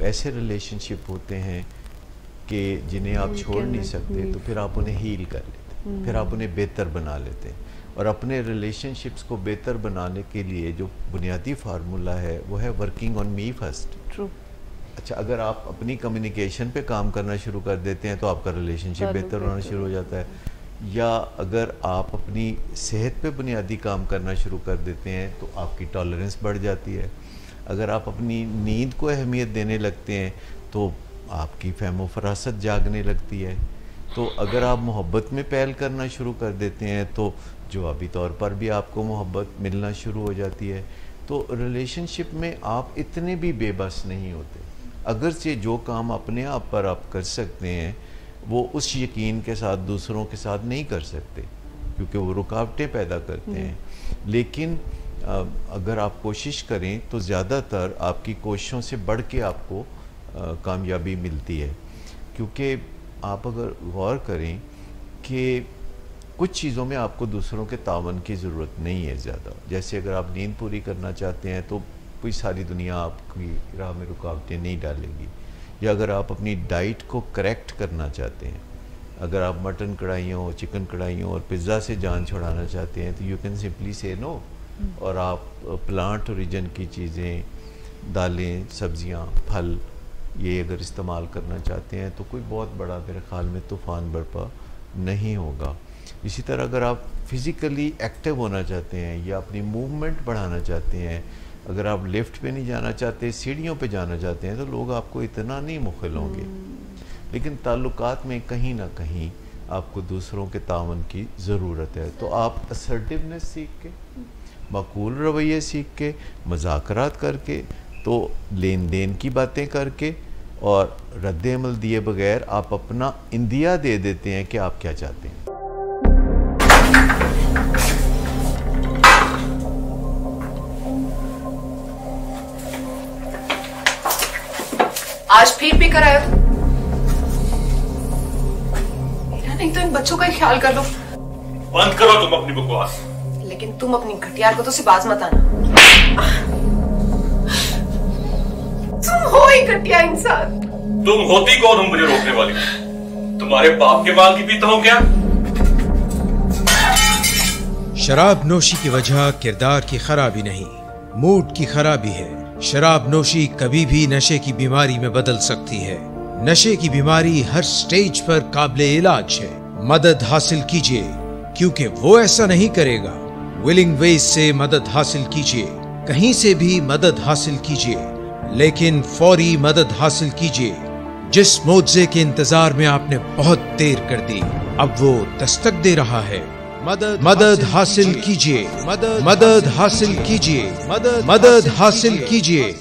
ऐसे रिलेशनशिप होते हैं कि जिन्हें आप छोड़ नहीं सकते तो फिर आप उन्हें हील कर लेते हैं। फिर आप उन्हें बेहतर बना लेते हैं। और अपने रिलेशनशिप्स को बेहतर बनाने के लिए जो बुनियादी फार्मूला है वो है working on me first true अच्छा अगर आप अपनी कम्युनिकेशन पे काम करना शुरू कर देते हैं तो आपका रिलेशनशिप बेहतर होना शुरू हो जाता है। या अगर आप अपनी सेहत पे बुनियादी काम करना शुरू कर देते हैं तो आपकी टॉलरेंस बढ़ जाती है। अगर आप अपनी नींद को अहमियत देने लगते हैं तो आपकी फहम फरासत जागने लगती है। तो अगर आप मोहब्बत में पहल करना शुरू कर देते हैं तो जवाबी तौर पर भी आपको मोहब्बत मिलना शुरू हो जाती है। तो रिलेशनशिप में आप इतने भी बेबस नहीं होते। अगर से जो काम अपने आप पर आप कर सकते हैं वो उस यकीन के साथ दूसरों के साथ नहीं कर सकते क्योंकि वो रुकावटें पैदा करते हैं। लेकिन अगर आप कोशिश करें तो ज़्यादातर आपकी कोशिशों से बढ़ के आपको कामयाबी मिलती है। क्योंकि आप अगर गौर करें कि कुछ चीज़ों में आपको दूसरों के तावन की ज़रूरत नहीं है ज़्यादा। जैसे अगर आप नींद पूरी करना चाहते हैं तो कोई सारी दुनिया आपकी राह में रुकावटें नहीं डालेगी। या अगर आप अपनी डाइट को करेक्ट करना चाहते हैं, अगर आप मटन कढ़ाइयों, चिकन कढ़ाइयों और पिज़्ज़ा से जान छुड़ाना चाहते हैं तो you can simply say no और आप प्लांट ओरिजिन की चीज़ें दालें सब्ज़ियाँ फल ये अगर इस्तेमाल करना चाहते हैं तो कोई बहुत बड़ा मेरे ख्याल में तूफ़ान बरपा नहीं होगा। इसी तरह अगर आप फिज़िकली एक्टिव होना चाहते हैं या अपनी मूवमेंट बढ़ाना चाहते हैं अगर आप लिफ्ट पे नहीं जाना चाहते सीढ़ियों पे जाना चाहते हैं तो लोग आपको इतना नहीं मुखिल होंगे। लेकिन ताल्लुकात में कहीं ना कहीं आपको दूसरों के तावन की ज़रूरत है। तो आप असर्टिवनेस सीख के माकूल रवैये सीख के मजाकरात करके तो लेन देन की बातें करके और रद्द अमल दिए बगैर आप अपना इंदिया दे देते हैं कि आप क्या चाहते हैं। आज फिर भी कराया। नहीं तो इन बच्चों का ही ख्याल कर लो। बंद करो तुम अपनी बकवास। लेकिन तुम अपनी घटियार को तो सिर्फ़ बाज मत आना। तुम हो ही घटिया इंसान। तुम होती कौन हो मुझे रोकने वाली? तुम्हारे बाप के बाल की पीता हो क्या? शराब नोशी की वजह किरदार की खराबी नहीं मूड की खराबी है। शराब नोशी कभी भी नशे की बीमारी में बदल सकती है। नशे की बीमारी हर स्टेज पर काबिल इलाज है। मदद हासिल कीजिए क्योंकि वो ऐसा नहीं करेगा। विलिंग वेज से मदद हासिल कीजिए। कहीं से भी मदद हासिल कीजिए। लेकिन फौरी मदद हासिल कीजिए। जिस मुआवजे के इंतज़ार में आपने बहुत देर कर दी अब वो दस्तक दे रहा है। मदद मदद हासिल कीजिए। मदद मदद हासिल कीजिए। मदद मदद हासिल कीजिए।